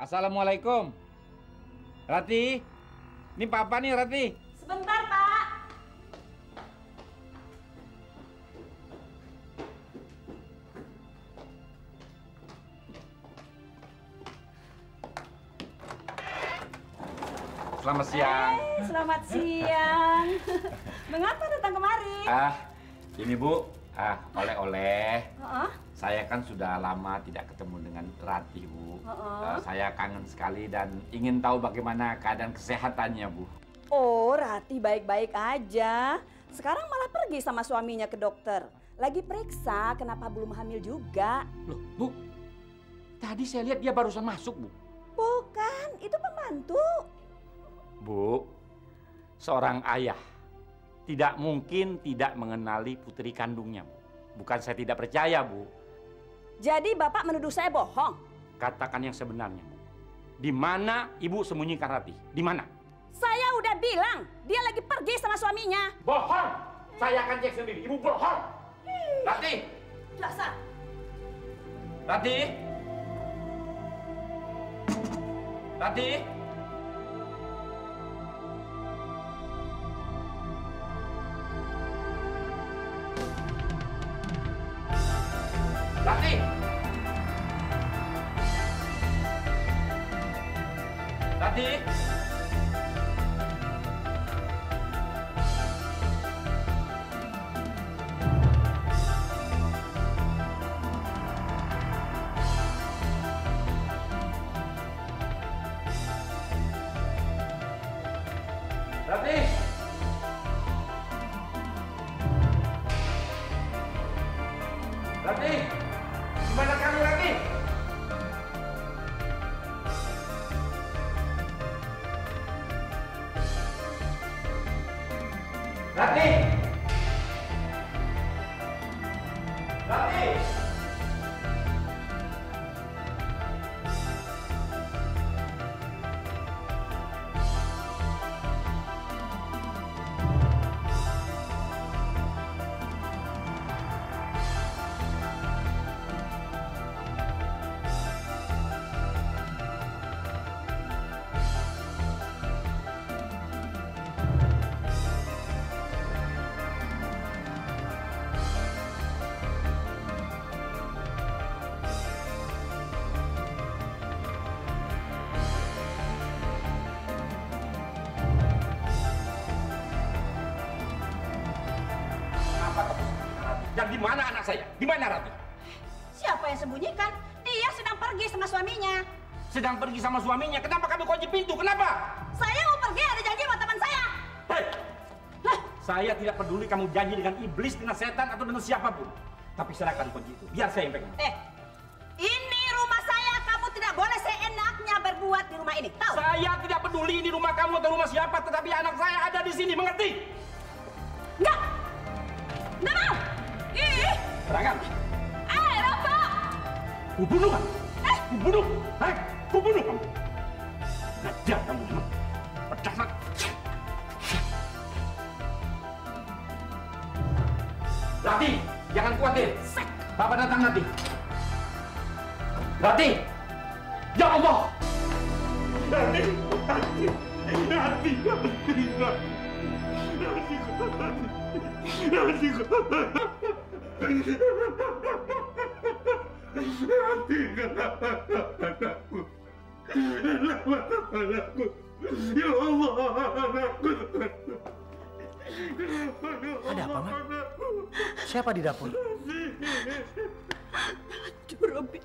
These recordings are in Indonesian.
Assalamualaikum. Rati, ini papa nih Rati. Sebentar, Pak. Selamat siang. Eh, selamat siang. Mengapa datang kemari? Ah, ini Bu, ah oleh-oleh. Heeh. Saya kan sudah lama tidak ketemu dengan Rati, Bu. Heeh. Ah, saya kangen sekali dan ingin tahu bagaimana keadaan kesehatannya, Bu. Oh, Rati baik-baik aja. Sekarang malah pergi sama suaminya ke dokter. Lagi periksa kenapa belum hamil juga. Loh, Bu. Tadi saya lihat dia barusan masuk, Bu. Bukan, itu pembantu. Bu, seorang ayah tidak mungkin tidak mengenali putri kandungnya, Bu. Bukan saya tidak percaya, Bu. Jadi Bapak menuduh saya bohong. Katakan yang sebenarnya, Bu. Di mana Ibu sembunyikan Rati? Di mana? Saya udah bilang, dia lagi pergi sama suaminya. Bohong! Saya akan cek sendiri. Ibu bohong! Rati! Dasar. Rati! Rati! Mana anak saya? Di mana Rati? Siapa yang sembunyikan? Dia sedang pergi sama suaminya. Sedang pergi sama suaminya. Kenapa kamu kunci pintu? Kenapa? Saya mau pergi ada janji sama teman saya. Hei! Saya tidak peduli kamu janji dengan iblis, dengan setan, atau dengan siapa pun. Tapi serahkan kunci itu. Biar saya yang pegang. Eh, ini rumah saya. Kamu tidak boleh seenaknya berbuat di rumah ini. Tahu? Saya tidak peduli ini rumah kamu atau rumah siapa, tetapi anak saya ada di sini. Mengerti? Enggak. Enggak mau. Ih. Serahkan. Eh, Rafa. Kubunuh kamu. Eh. Kubunuh. Hei, kubunuh kamu. Ngajar kamu. Rati, jangan khawatir. Papa datang nanti. Rati! Ya Allah! Rati! Rati! Rati! Rati! Rati! Rati! Anakku! Anakku! Ya Allah, anakku! Ada apa, Man? Siapa di dapur? Aduh, Robin.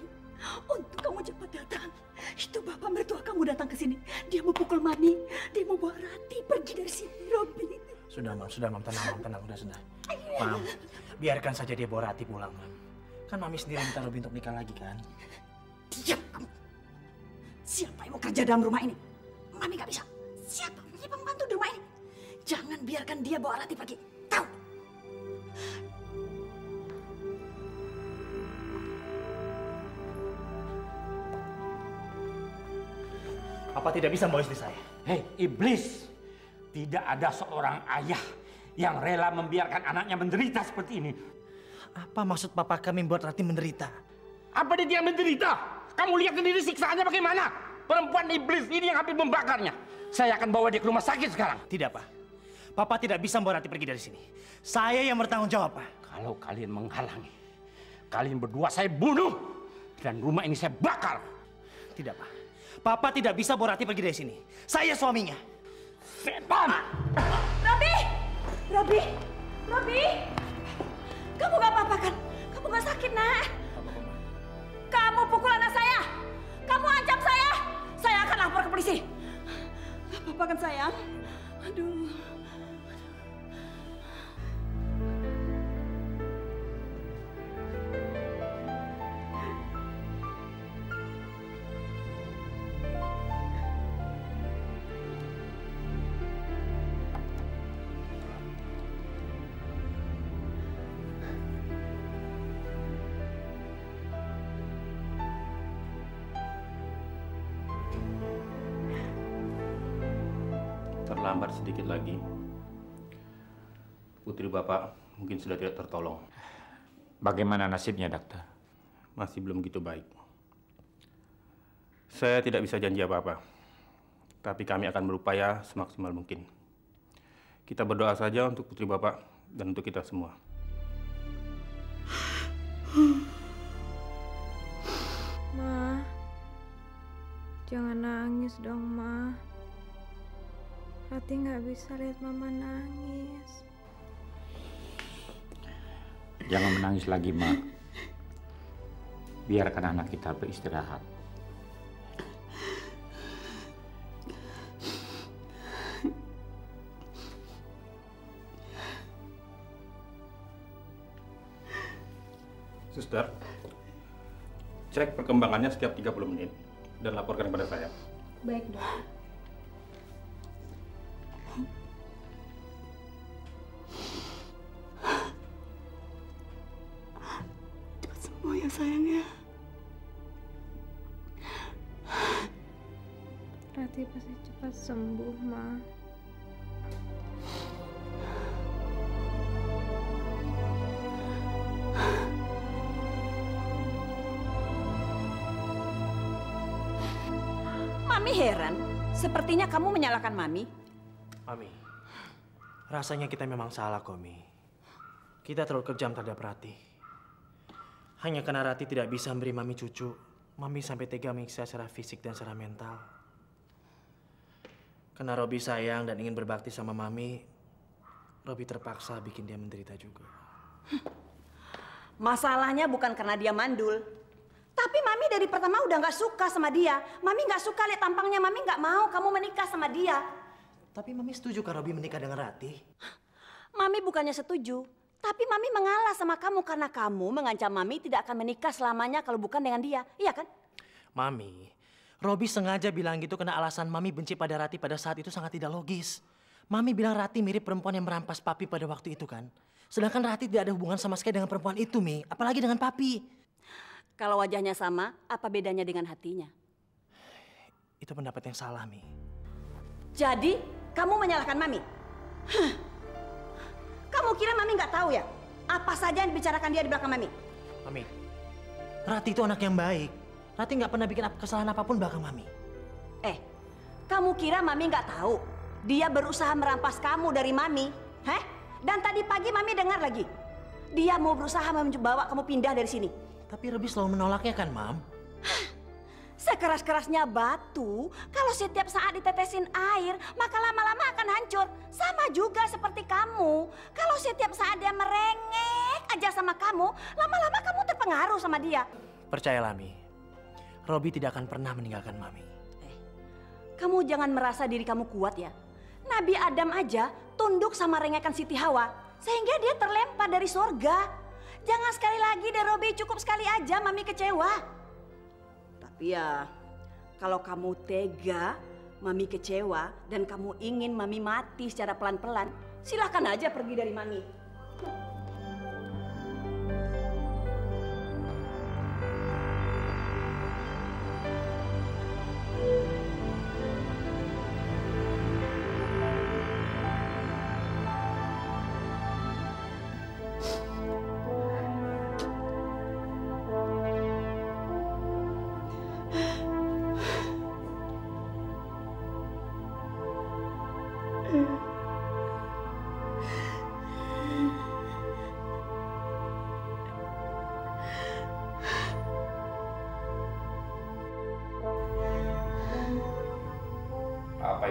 Untuk kamu cepat datang. Itu bapak mertua kamu datang ke sini. Dia mau pukul Mami. Dia mau bawa Rati pergi dari sini, Robin. Sudah, Mam. Sudah, Mam. Tenang, Mam. Tenang. Udah, sudah. Mam, biarkan saja dia bawa Rati pulang, Mam. Kan Mami sendiri minta Robin untuk nikah lagi, kan? Diam kamu. Siapa yang mau kerja dalam rumah ini? Mami gak bisa. Siapa yang jadi pembantu di rumah ini? Jangan biarkan dia bawa Rati pergi. Tahu? Apa tidak bisa membawa istri saya? Hei, iblis! Tidak ada seorang ayah yang rela membiarkan anaknya menderita seperti ini. Apa maksud papa kami membuat Rati menderita? Apa dia yang menderita? Kamu lihat sendiri siksaannya bagaimana? perempuan iblis ini yang hampir membakarnya. Saya akan bawa dia ke rumah sakit sekarang. Tidak, Pak. Papa tidak bisa membawa Rati pergi dari sini. Saya yang bertanggung jawab, Pak. Kalau kalian menghalangi, kalian berdua saya bunuh. Dan rumah ini saya bakar. Tidak, Pak. Papa tidak bisa bawa Rati pergi dari sini. Saya suaminya. Setan! Robi! Robi! Robi! Kamu gak apa-apa kan? Kamu gak sakit, nak? Kamu pukul anak saya! Kamu ancam saya! Saya akan lapor ke polisi. Gak apa-apa kan, sayang? Aduh. Terlambat sedikit lagi. Putri Bapak mungkin sudah tidak tertolong. Bagaimana nasibnya, dokter? Masih belum gitu baik. Saya tidak bisa janji apa-apa. Tapi kami akan berupaya semaksimal mungkin. Kita berdoa saja untuk Putri Bapak dan untuk kita semua. Ma, jangan nangis dong, Ma. Rati nggak bisa lihat Mama nangis. Jangan menangis lagi, Mak. Biarkan anak kita beristirahat. Suster, cek perkembangannya setiap 30 menit dan laporkan kepada saya. Baik, dok. Ya, sayang ya. Rati pasti cepat sembuh, Ma. Mami heran. Sepertinya kamu menyalahkan Mami. Mami, rasanya kita memang salah, Komi. Kita terlalu kejam terhadap Rati. Hanya karena Rati tidak bisa memberi Mami cucu, Mami sampai tega menyiksa secara fisik dan secara mental. Karena Robi sayang dan ingin berbakti sama Mami, Robi terpaksa bikin dia menderita juga. Masalahnya bukan karena dia mandul. Tapi Mami dari pertama udah nggak suka sama dia. Mami nggak suka lihat tampangnya. Mami nggak mau kamu menikah sama dia. Tapi Mami setuju kalau Robi menikah dengan Rati? Mami bukannya setuju. Tapi Mami mengalah sama kamu karena kamu mengancam Mami tidak akan menikah selamanya kalau bukan dengan dia. Iya kan? Mami, Robi sengaja bilang gitu karena alasan Mami benci pada Rati pada saat itu sangat tidak logis. Mami bilang Rati mirip perempuan yang merampas papi pada waktu itu kan. Sedangkan Rati tidak ada hubungan sama sekali dengan perempuan itu, Mi. Apalagi dengan papi. Kalau wajahnya sama, apa bedanya dengan hatinya? Itu pendapat yang salah, Mi. Jadi, kamu menyalahkan Mami? Hah. Kamu kira Mami nggak tahu ya? Apa saja yang dibicarakan dia di belakang Mami? Mami, Rati itu anak yang baik. Rati nggak pernah bikin kesalahan apa pun belakang Mami. Eh, kamu kira Mami nggak tahu? Dia berusaha merampas kamu dari Mami. Heh? Dan tadi pagi Mami dengar lagi. Dia mau berusaha membawa kamu pindah dari sini. Tapi Robi selalu menolaknya kan, Mam? Sekeras-kerasnya batu, kalau setiap saat ditetesin air, maka lama-lama akan hancur. Sama juga seperti kamu. Kalau setiap saat dia merengek aja sama kamu, lama-lama kamu terpengaruh sama dia. Percayalah, Mi. Robi tidak akan pernah meninggalkan Mami. Kamu jangan merasa diri kamu kuat ya. Nabi Adam aja tunduk sama rengekan Siti Hawa, sehingga dia terlempar dari sorga. Jangan sekali lagi deh Robi, cukup sekali aja Mami kecewa. Ya, kalau kamu tega, Mami kecewa, dan kamu ingin Mami mati secara pelan-pelan, silahkan aja pergi dari Mami.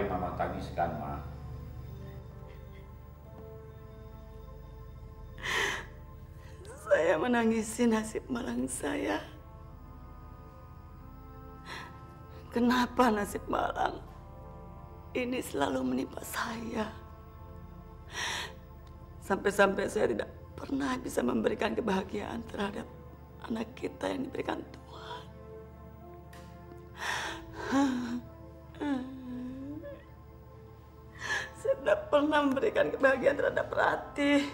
Yang mama tangiskan, Ma? Saya menangisi nasib malang saya. Kenapa nasib malang ini selalu menimpa saya? Sampai-sampai saya tidak pernah bisa memberikan kebahagiaan terhadap anak kita yang diberikan Tuhan. Pernah memberikan kebahagiaan terhadap Ratih.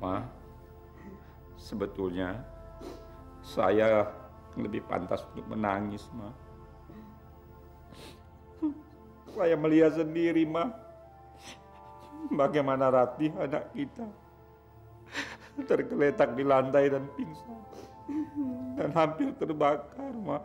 Ma, sebetulnya saya lebih pantas untuk menangis, Ma. Saya melihat sendiri, Ma. Bagaimana Ratih anak kita tergeletak di lantai dan pingsan. Dan hampir terbakar, Ma.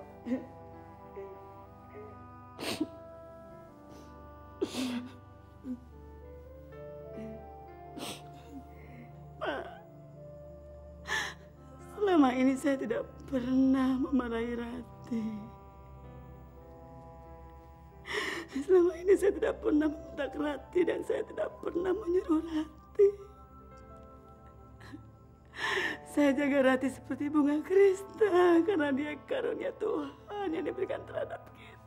Selama ini saya tidak pernah memarahi Rati. Selama ini saya tidak pernah membentak Rati dan saya tidak pernah menyuruh Rati. Saya jaga Rati seperti bunga krista karena dia karunia Tuhan yang diberikan terhadap kita.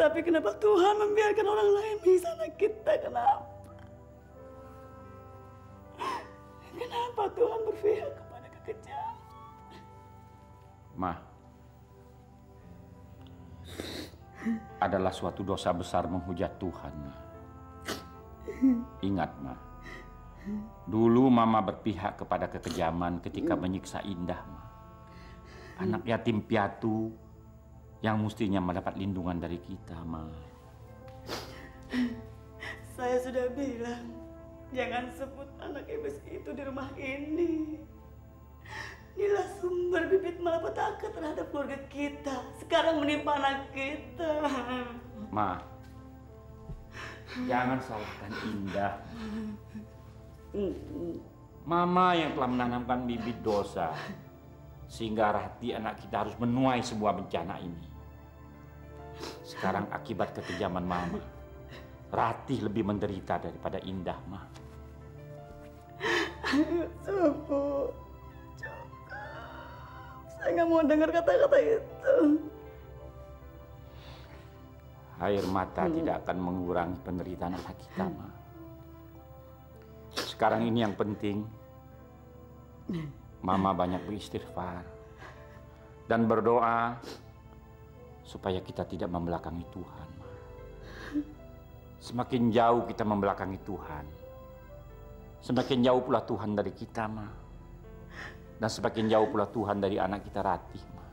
Tapi kenapa Tuhan membiarkan orang lain menyiksa anak kita? Kenapa? Kenapa Tuhan berpihak kepada kekejam? Ma, adalah suatu dosa besar menghujat Tuhan, Ma. Ingat, Ma. Dulu Mama berpihak kepada kekejaman ketika menyiksa Indah, Ma. Anak yatim piatu yang mestinya mendapat lindungan dari kita, Ma. Saya sudah bilang, jangan sebut anak iblis itu di rumah ini. Inilah sumber bibit malapetaka terhadap keluarga kita. Sekarang menimpa anak kita. Ma, jangan salahkan Indah. Mama yang telah menanamkan bibit dosa. Sehingga hati anak kita harus menuai sebuah bencana ini. Sekarang akibat kekejaman Mama. Ratih lebih menderita daripada Indah, Ma. Cukup. Saya nggak mau dengar kata-kata itu. Air mata tidak akan mengurangi penderitaan anak kita, Ma. Sekarang ini yang penting, Mama banyak beristighfar dan berdoa supaya kita tidak membelakangi Tuhan. Ma. Semakin jauh kita membelakangi Tuhan, semakin jauh pula Tuhan dari kita, Ma. Dan semakin jauh pula Tuhan dari anak kita Ratih, Ma.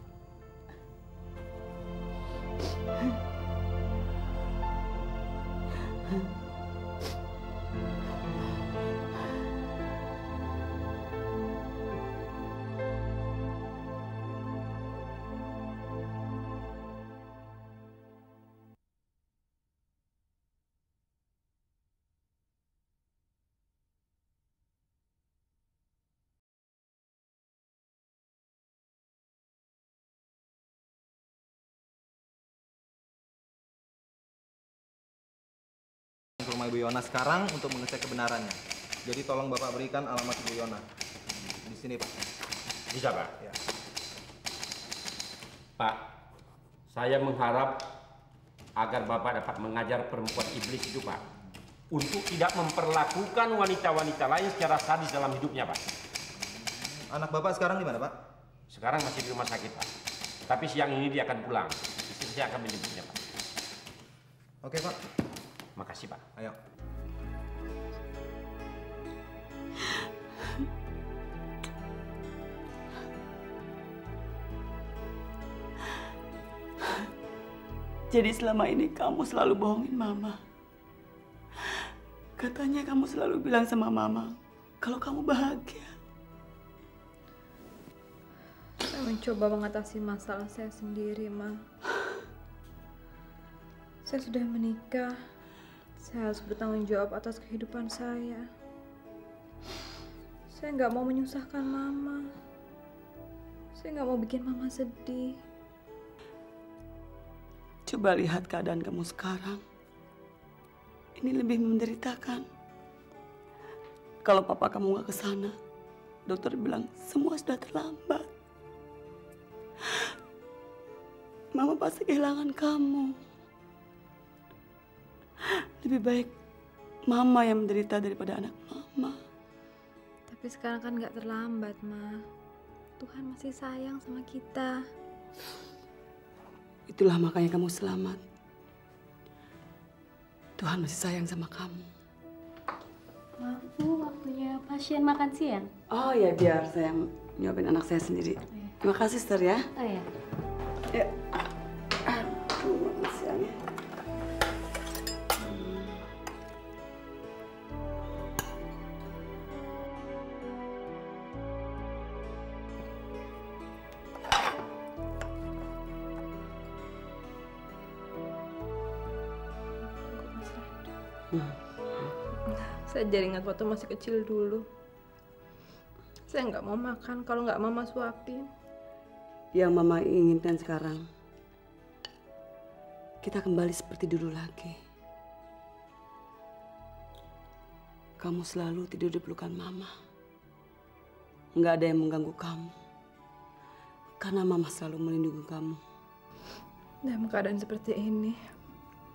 ke Ibu Yona sekarang untuk mengecek kebenarannya. Jadi tolong Bapak berikan alamat Ibu Yona. Di sini, Pak. Bisa, Pak? Ya. Pak, saya mengharap agar Bapak dapat mengajar perempuan iblis itu, Pak. Untuk tidak memperlakukan wanita-wanita lain secara sadis dalam hidupnya, Pak. Anak Bapak sekarang di mana, Pak? Sekarang masih di rumah sakit, Pak. Tapi siang ini dia akan pulang. Istri saya akan menjemputnya, Pak. Oke, Pak. Makasih Pak. Ayo. Jadi selama ini kamu selalu bohongin Mama. Katanya kamu selalu bilang sama Mama kalau kamu bahagia. Saya mencoba mengatasi masalah saya sendiri, Ma. Saya sudah menikah. Saya harus bertanggung jawab atas kehidupan saya. Saya nggak mau menyusahkan Mama. Saya nggak mau bikin Mama sedih. Coba lihat keadaan kamu sekarang. Ini lebih menderitakan. Kalau papa kamu nggak ke sana, dokter bilang semua sudah terlambat. Mama pasti kehilangan kamu. Lebih baik mama yang menderita daripada anak mama. Tapi sekarang kan nggak terlambat, Ma. Tuhan masih sayang sama kita. Itulah makanya kamu selamat. Tuhan masih sayang sama kamu. Maaf Bu, waktunya pasien makan siang. Oh ya biar saya nyuapin anak saya sendiri. Terima kasih, Sister ya. Oh ya. Ya. Ingat waktu masih kecil dulu. Saya nggak mau makan kalau nggak Mama suapin. Yang Mama inginkan sekarang, kita kembali seperti dulu lagi. Kamu selalu tidur di pelukan Mama. Nggak ada yang mengganggu kamu. Karena Mama selalu melindungi kamu. Dalam keadaan seperti ini,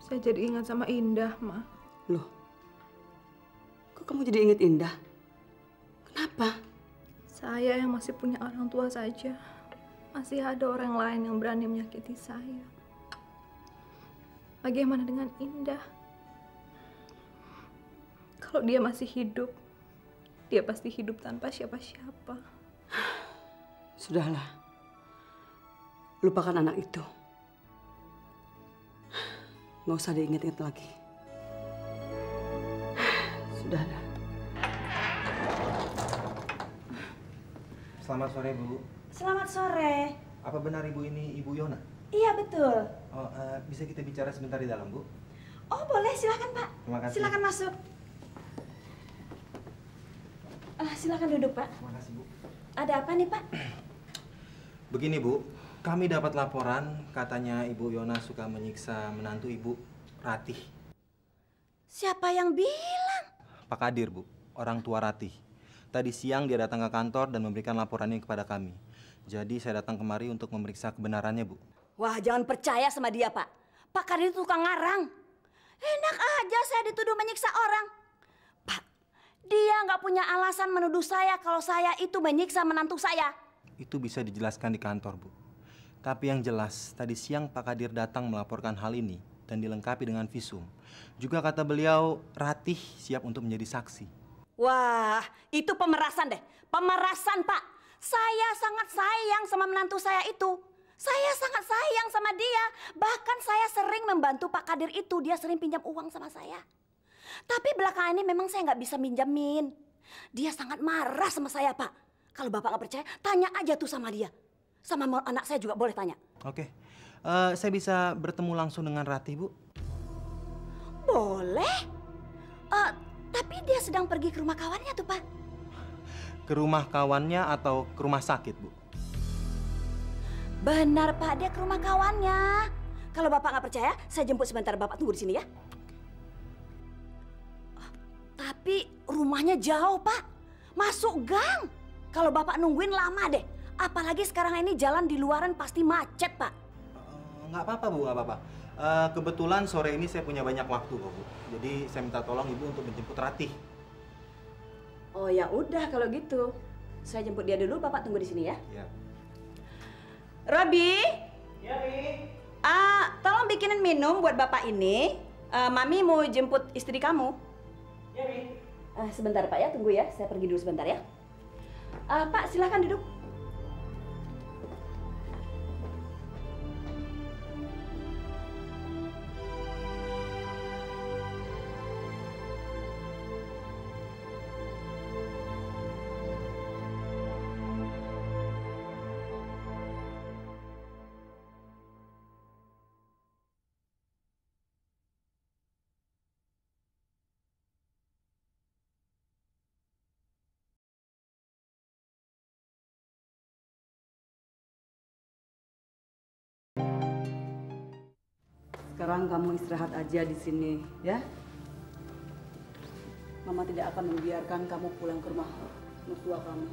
saya jadi ingat sama Indah, Ma. Loh, kamu jadi ingat Indah? Kenapa? Saya yang masih punya orang tua saja, masih ada orang lain yang berani menyakiti saya. Bagaimana dengan Indah? Kalau dia masih hidup, dia pasti hidup tanpa siapa-siapa. Sudahlah. Lupakan anak itu. Nggak usah diingat-ingat lagi. Selamat sore, Bu. Selamat sore. Apa benar Ibu ini Ibu Yona? Iya betul. Oh, eh, bisa kita bicara sebentar di dalam, Bu? Oh boleh, silakan Pak. Terima kasih. Silakan masuk. Ah, silakan duduk Pak. Terima kasih, Bu. Ada apa nih Pak? Begini, Bu. Kami dapat laporan katanya Ibu Yona suka menyiksa menantu Ibu, Ratih. Siapa yang bilang? Pak Kadir, Bu. Orang tua Ratih. Tadi siang dia datang ke kantor dan memberikan laporannya kepada kami. Jadi saya datang kemari untuk memeriksa kebenarannya, Bu. Wah jangan percaya sama dia Pak. Pak Kadir itu tukang ngarang. Enak aja saya dituduh menyiksa orang. Pak, dia nggak punya alasan menuduh saya kalau saya itu menyiksa menantu saya. Itu bisa dijelaskan di kantor, Bu. Tapi yang jelas, tadi siang Pak Kadir datang melaporkan hal ini dan dilengkapi dengan visum. Juga kata beliau, Ratih siap untuk menjadi saksi. Wah, itu pemerasan deh. Pemerasan, Pak. Saya sangat sayang sama menantu saya itu. Saya sangat sayang sama dia. Bahkan saya sering membantu Pak Kadir itu. Dia sering pinjam uang sama saya. Tapi belakangan ini memang saya nggak bisa minjamin. Dia sangat marah sama saya, Pak. Kalau Bapak nggak percaya, tanya aja tuh sama dia. Sama anak saya juga boleh tanya. Oke, Eh, saya bisa bertemu langsung dengan Ratih, Bu? Boleh. Eh, tapi dia sedang pergi ke rumah kawannya tuh, Pak. Ke rumah kawannya atau ke rumah sakit, Bu? Benar Pak, dia ke rumah kawannya. Kalau Bapak nggak percaya, saya jemput sebentar. Bapak tunggu di sini ya. Tapi rumahnya jauh Pak. Masuk gang. Kalau Bapak nungguin lama deh. Apalagi sekarang ini jalan di luaran pasti macet Pak. Eh, Nggak apa-apa, Bu, nggak apa-apa. Eh, kebetulan sore ini saya punya banyak waktu, kok, Bu. Jadi saya minta tolong Ibu untuk menjemput Ratih. Oh ya udah kalau gitu. Saya jemput dia dulu, Bapak tunggu di sini ya. Ya. Robi. Ya, Ah, tolong bikinin minum buat Bapak ini. Eh, Mami mau jemput istri kamu. Ya, sebentar Pak ya, tunggu ya. Saya pergi dulu sebentar ya. Ah, Pak, silakan duduk. Sekarang kamu istirahat aja di sini, ya. Mama tidak akan membiarkan kamu pulang ke rumah mertua kamu.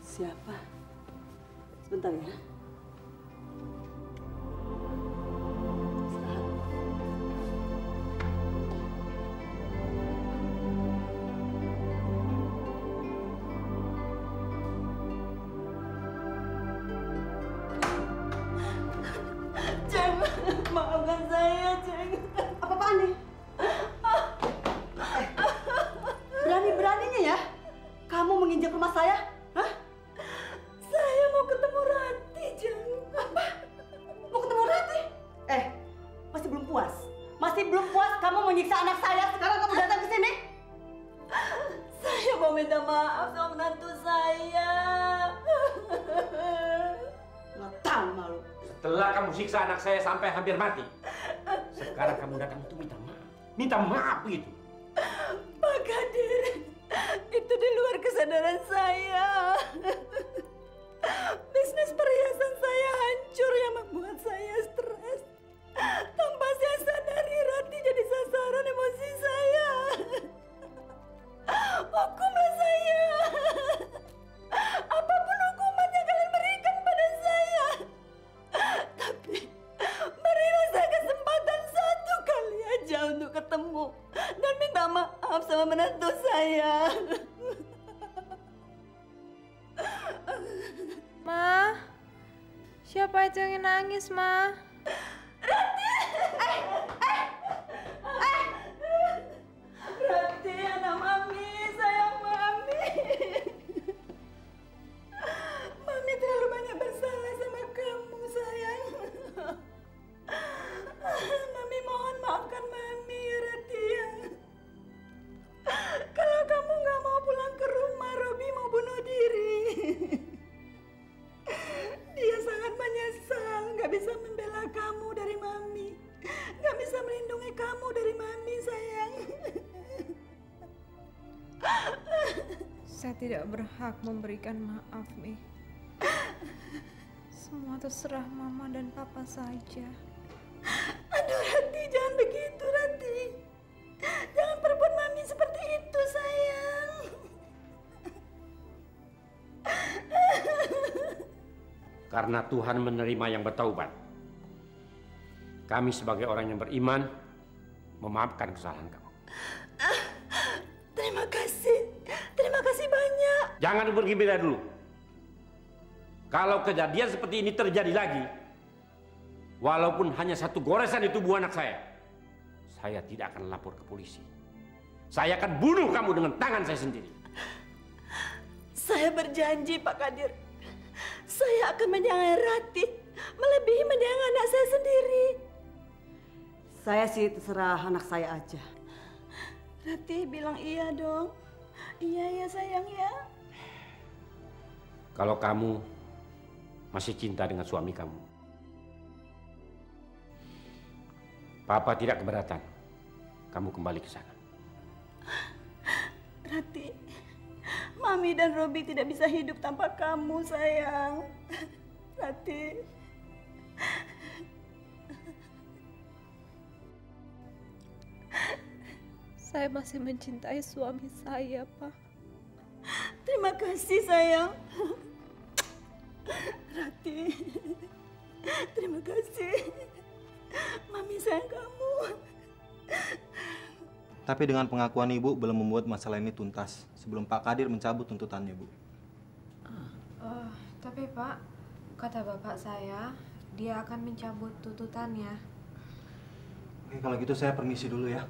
Siapa? Sebentar ya. Saya sampai hampir mati, sekarang kamu datang untuk minta maaf. Minta maaf begitu. Menantu saya. Ma, siapa itu yang nangis, Ma? Berhak memberikan maaf, Mi. Semua terserah Mama dan Papa saja. Aduh Rati, jangan begitu Rati. Jangan perbuat mami seperti itu sayang. Karena Tuhan menerima yang bertaubat. Kami sebagai orang yang beriman memaafkan kesalahan kamu. Jangan bergembira dulu. Kalau kejadian seperti ini terjadi lagi, walaupun hanya satu goresan di tubuh anak saya, saya tidak akan lapor ke polisi. Saya akan bunuh kamu dengan tangan saya sendiri. Saya berjanji Pak Kadir, saya akan menyayangi Rati melebihi menyayangi anak saya sendiri. Saya sih terserah anak saya aja. Rati bilang iya dong. Iya ya sayang ya. Kalau kamu masih cinta dengan suami kamu, Papa tidak keberatan. Kamu kembali ke sana. Rati, Mami dan Robi tidak bisa hidup tanpa kamu, sayang. Rati. Saya masih mencintai suami saya, Pak. Terima kasih, sayang. Rati. Terima kasih. Mami sayang kamu. Tapi dengan pengakuan ibu belum membuat masalah ini tuntas sebelum Pak Kadir mencabut tuntutannya, Bu. Oh, tapi Pak, kata bapak saya, dia akan mencabut tuntutannya. Oke, kalau gitu saya permisi dulu ya.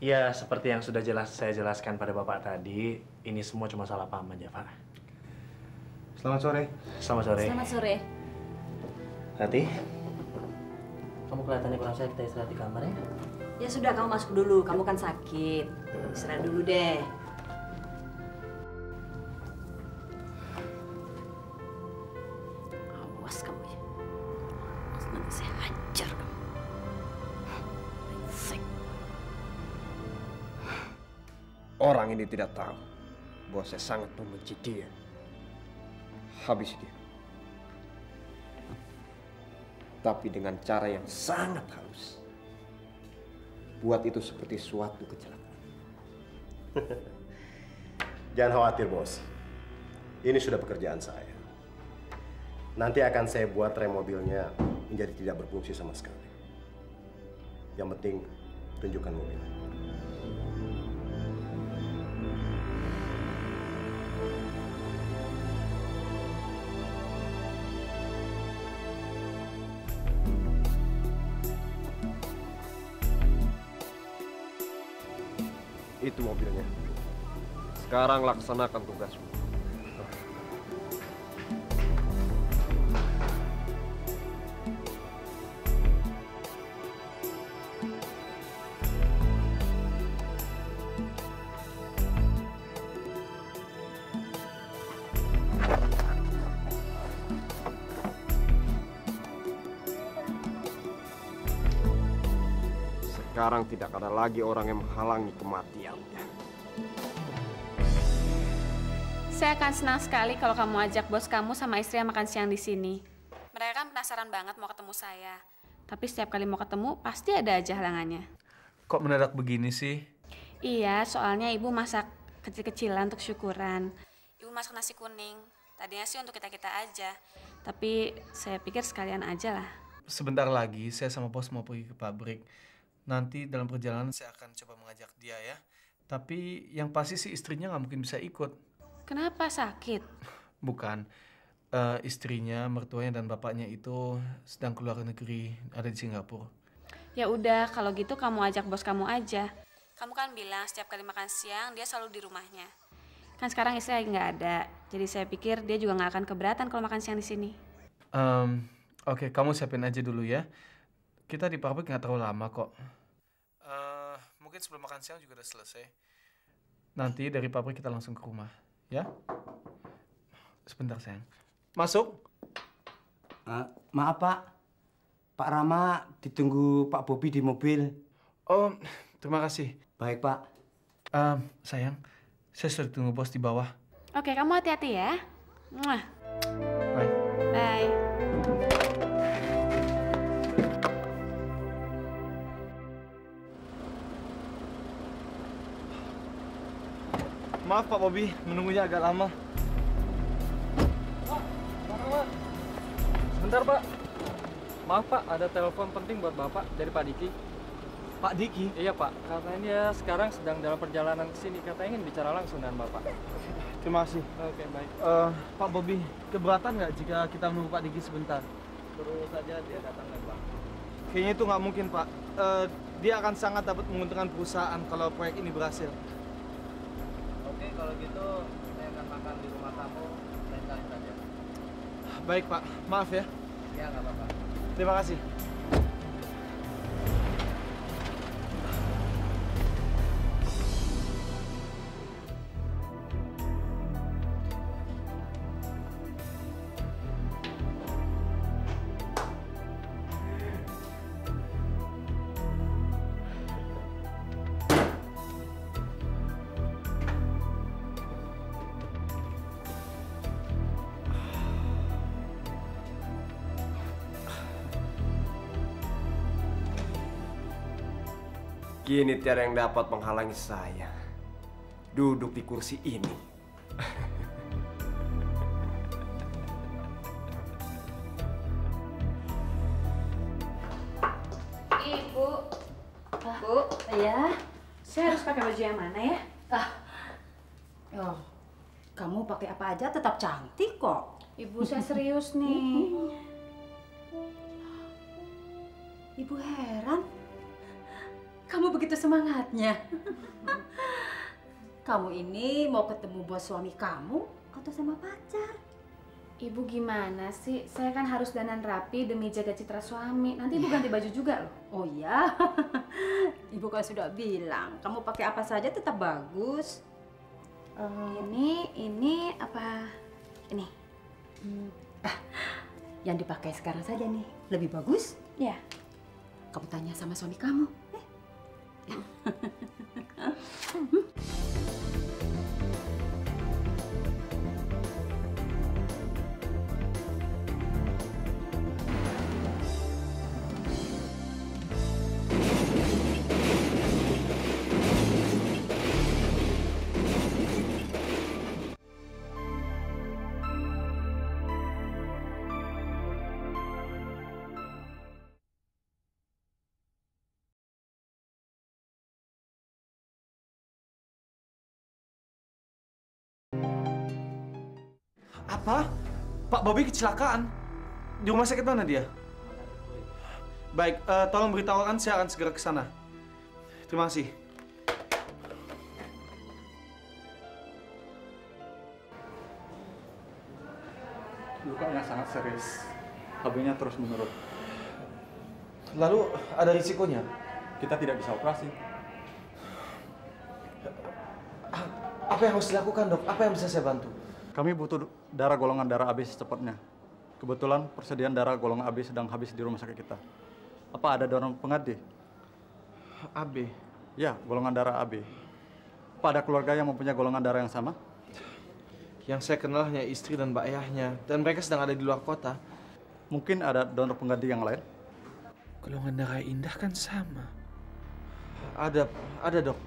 Ya, seperti yang sudah jelas saya jelaskan pada Bapak tadi, ini semua cuma salah paham aja, Pak. Selamat sore. Selamat sore. Selamat sore. Rati, kamu kelihatannya kurang sehat, kita istirahat di kamar ya. Ya sudah, kamu masuk dulu. Kamu kan sakit. Istirahat dulu deh. Orang ini tidak tahu bahwa saya sangat membenci dia. Habis dia. tapi dengan cara yang sangat halus. Buat itu seperti suatu kecelakaan. Jangan khawatir, Bos. Ini sudah pekerjaan saya. Nanti akan saya buat rem mobilnya menjadi tidak berfungsi sama sekali. Yang penting tunjukkan mobilnya. Itu mobilnya. Sekarang laksanakan tugasmu. Sekarang tidak ada lagi orang yang menghalangi kematiannya. Saya akan senang sekali kalau kamu ajak bos kamu sama istri makan siang di sini. Mereka kan penasaran banget mau ketemu saya. Tapi setiap kali mau ketemu, pasti ada aja halangannya. Kok mendadak begini sih? Iya, soalnya ibu masak kecil-kecilan untuk syukuran. Ibu masak nasi kuning. Tadinya sih untuk kita-kita aja. Tapi saya pikir sekalian aja lah. Sebentar lagi saya sama bos mau pergi ke pabrik. Nanti dalam perjalanan saya akan coba mengajak dia ya. Tapi yang pasti sih istrinya nggak mungkin bisa ikut. Kenapa sakit? Bukan. Eh, istrinya, mertuanya dan bapaknya itu sedang keluar negeri, ada di Singapura. Ya udah, kalau gitu kamu ajak bos kamu aja. Kamu kan bilang setiap kali makan siang dia selalu di rumahnya. Kan sekarang istri lagi nggak ada, jadi saya pikir dia juga nggak akan keberatan kalau makan siang di sini. Em, Oke, kamu siapin aja dulu ya. Kita di pabrik nggak terlalu lama kok. Mungkin sebelum makan siang juga udah selesai. Nanti dari pabrik kita langsung ke rumah, ya? Sebentar sayang. Masuk. Eh, maaf Pak, Pak Rama ditunggu Pak Bobi di mobil. Oh, terima kasih. Baik Pak. Em, sayang, saya sudah tunggu bos di bawah. Oke, kamu hati-hati ya. Mwah. Maaf Pak Bobi, menunggunya agak lama. Sebentar Pak. Maaf Pak, ada telepon penting buat Bapak dari Pak Diki. Pak Diki? Iya Pak, katanya dia sekarang sedang dalam perjalanan ke sini. Katanya ingin bicara langsung dengan Bapak. Terima kasih. Oke, baik. Eh, Pak Bobi, keberatan nggak jika kita menunggu Pak Diki sebentar? Terus saja dia datang dan Pak. Kayaknya itu nggak mungkin Pak. Eh, dia akan sangat dapat menguntungkan perusahaan kalau proyek ini berhasil. Kalau gitu saya akan makan di rumah kamu lain kali saja. Baik Pak, maaf ya. Ya, nggak apa-apa. Terima kasih. Kini tiada yang dapat menghalangi saya duduk di kursi ini. Ibu. Bu. Ya. Saya harus pakai baju yang mana ya? Ah. Oh, kamu pakai apa aja tetap cantik kok. Ibu, saya serius nih. Ibu heran. Kamu begitu semangatnya. kamu ini mau ketemu bos suami kamu atau sama pacar? Ibu gimana sih? Saya kan harus dandan rapi demi jaga citra suami. Nanti ibu ganti baju juga loh. Oh iya, ibu kan sudah bilang kamu pakai apa saja tetap bagus. Ini, ini apa? Ini. Ah, yang dipakai sekarang saja nih lebih bagus. Ya. Kamu tanya sama suami kamu. 哈哈！Apa? Pak Bobby kecelakaan? Di rumah sakit mana dia? Baik, eh, tolong beritahukan saya akan segera ke sana. Terima kasih. Lukanya sangat serius. HB-nya terus menurun. Lalu ada risikonya? Kita tidak bisa operasi. Apa yang harus dilakukan dok? Apa yang bisa saya bantu? Kami butuh darah golongan darah AB secepatnya. Kebetulan persediaan darah golongan AB sedang habis di rumah sakit kita. Apa ada donor pengganti? AB? Ya, golongan darah AB. Apa ada keluarga yang mempunyai golongan darah yang sama? Yang saya kenal hanya istri dan mbak ayahnya. Dan mereka sedang ada di luar kota. Mungkin ada donor pengganti yang lain? Golongan darah Indah kan sama. Ada, ada dok.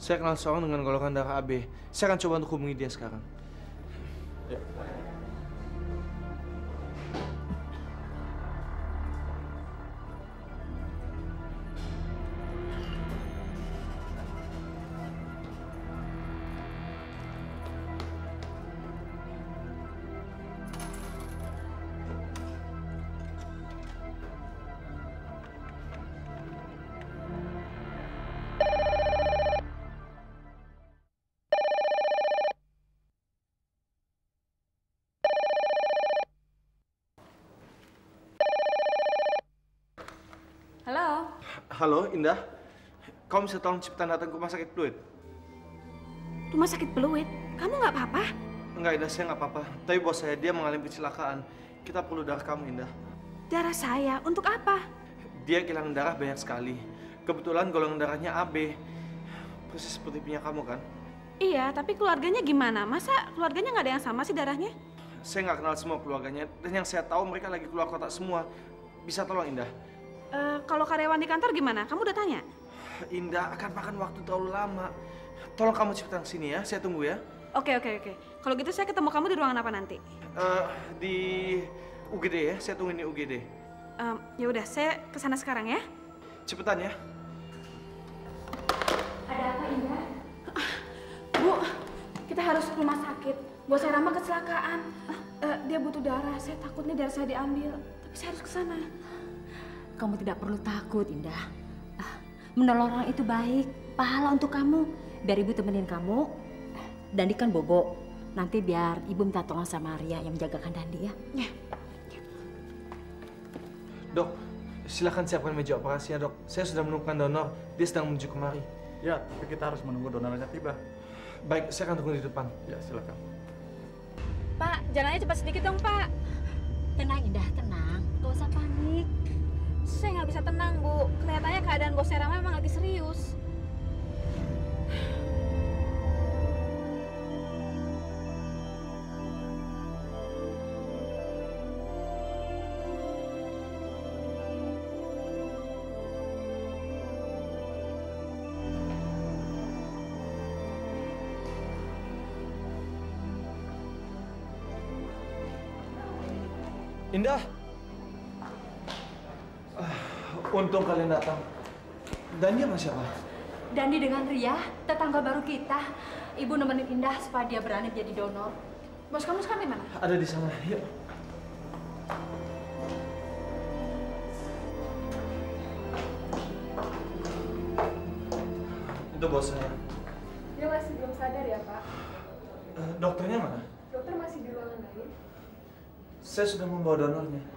Saya kenal seorang dengan golongan darah AB. Saya akan coba untuk hubungi dia sekarang. Ya. Kamu bisa tolong cepetan datang ke rumah sakit Pluit? Rumah sakit Peluit. Kamu nggak apa-apa? Enggak, Indah, saya nggak apa-apa. Tapi bos saya, dia mengalami kecelakaan. Kita perlu darah kamu, Indah. Darah saya untuk apa? Dia kehilangan darah banyak sekali. Kebetulan golongan darahnya AB. Persis seperti punya kamu, kan? Iya, tapi keluarganya gimana? Masa keluarganya nggak ada yang sama sih darahnya? Saya nggak kenal semua keluarganya. Dan yang saya tahu mereka lagi keluar kota semua. Bisa tolong, Indah? Eh, kalau karyawan di kantor gimana? Kamu udah tanya? Indah akan makan waktu terlalu lama. Tolong kamu cepetan sini ya, saya tunggu ya. Oke, oke, oke. Kalau gitu saya ketemu kamu di ruangan apa nanti? Eh, di UGD ya, saya tungguin di UGD. Em, ya udah, saya ke sana sekarang ya. Cepetan ya. Ada apa, Indah? Bu, kita harus ke rumah sakit. Bos saya Rama kecelakaan. Eh, dia butuh darah. Saya takut nih darah saya diambil. Tapi saya harus ke sana. Kamu tidak perlu takut, Indah. Menolong orang itu baik, pahala untuk kamu. Biar ibu temenin kamu. Dandi kan bobo. Nanti biar ibu minta tolong sama Ria yang menjagakan Dandi ya. Ya. Dok, silakan siapkan meja operasinya, dok. Saya sudah menemukan donor. Dia sedang menuju kemari. Ya, tapi kita harus menunggu donornya tiba. Baik, saya akan tunggu di depan. Ya, silakan. Pak, jalannya cepat sedikit dong, Pak. Tenang, Indah, tenang. Gak usah panik. Saya nggak bisa tenang, Bu. Kelihatannya keadaan bos saya Rama memang lagi serius. Indah. Untung kalian datang. Dan dia sama siapa? Dandi dengan Ria, tetangga baru kita. Ibu nemenin Indah supaya dia berani jadi donor. Bos kamu sekarang di mana? Ada di sana. Yuk. Itu bos saya. Dia masih belum sadar ya, Pak. Eh, dokternya mana? Dokter masih di ruangan lain. Saya sudah membawa donornya.